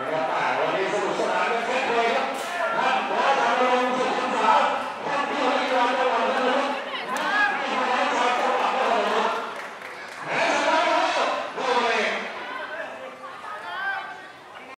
Yeah.